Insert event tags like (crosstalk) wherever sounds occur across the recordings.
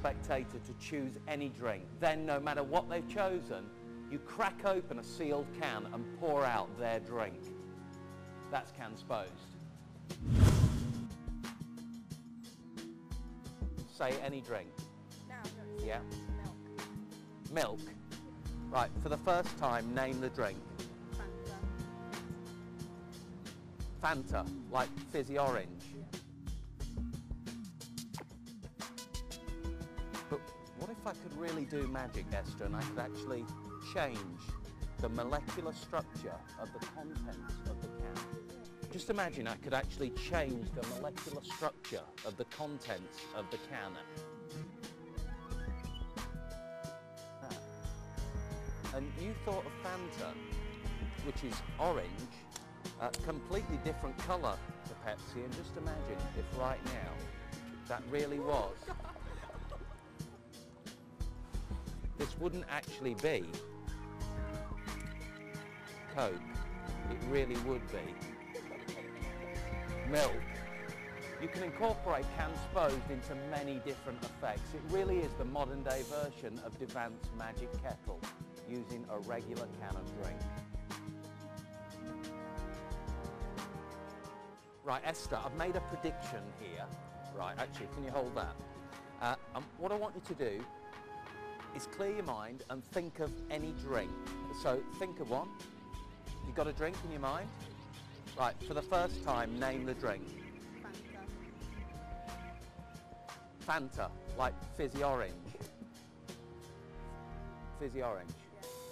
spectator to choose any drink. Then, no matter what they've chosen, you crack open a sealed can and pour out their drink. That's cansposed. Say any drink. Now, no, Yeah. milk, Milk. Right, for the first time, name the drink. Fanta, Fanta, like fizzy orange. But I could really do magic, Esther, and I could actually change the molecular structure of the contents of the can? Just imagine I could actually change the molecular structure of the contents of the can. Ah. And you thought of Fanta, which is orange, a completely different colour to Pepsi, and just imagine if right now that really was. This wouldn't actually be Coke. It really would be milk. You can incorporate cansposed into many different effects. It really is the modern day version of Devant's Magic Kettle using a regular can of drink. Right, Esther, I've made a prediction here. Right, actually, can you hold that? Uh, um, what I want you to do is clear your mind and think of any drink. So think of one. You got a drink in your mind? Right, for the first time, name the drink. Fanta, Fanta, like fizzy orange. Fizzy orange.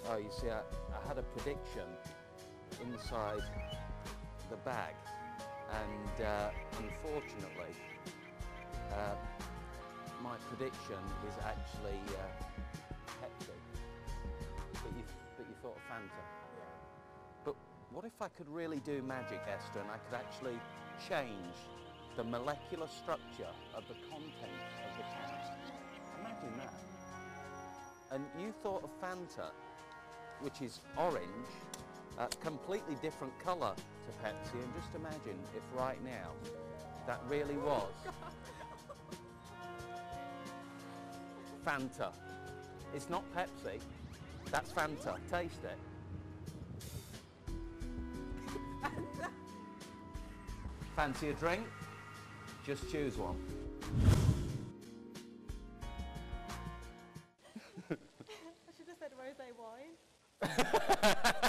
Oh, you see, I, I had a prediction inside the bag, and uh, unfortunately, uh, my prediction is actually uh, Pepsi. But you, but you thought of Fanta. But what if I could really do magic, Esther, and I could actually change the molecular structure of the contents of the can? Imagine that. And you thought of Fanta, which is orange, a completely different colour to Pepsi, and just imagine if right now that really was (laughs) Fanta. It's not Pepsi. That's Fanta. Taste it. (laughs) Fancy a drink? Just choose one. (laughs) I should have said rosé wine. (laughs)